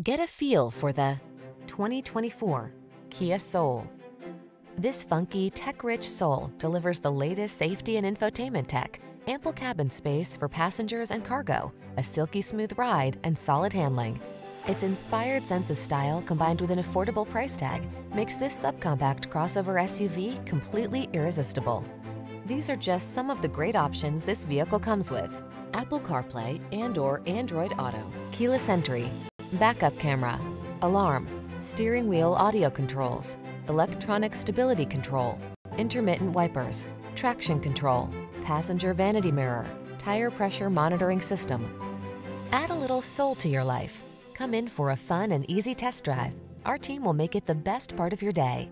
Get a feel for the 2024 Kia Soul. This funky, tech-rich Soul delivers the latest safety and infotainment tech, ample cabin space for passengers and cargo, a silky smooth ride, and solid handling. Its inspired sense of style combined with an affordable price tag makes this subcompact crossover SUV completely irresistible. These are just some of the great options this vehicle comes with. Apple CarPlay and or Android Auto, keyless entry, backup camera, alarm, steering wheel audio controls, electronic stability control, intermittent wipers, traction control, passenger vanity mirror, tire pressure monitoring system. Add a little soul to your life. Come in for a fun and easy test drive. Our team will make it the best part of your day.